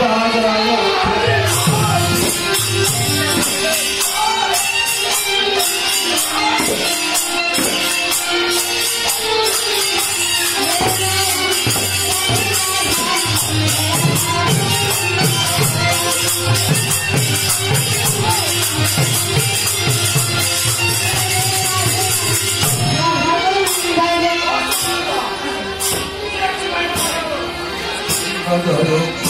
Bye. Salvador.